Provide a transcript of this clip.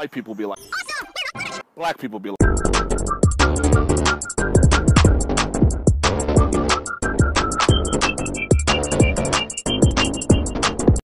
White people be like, awesome. black people be like.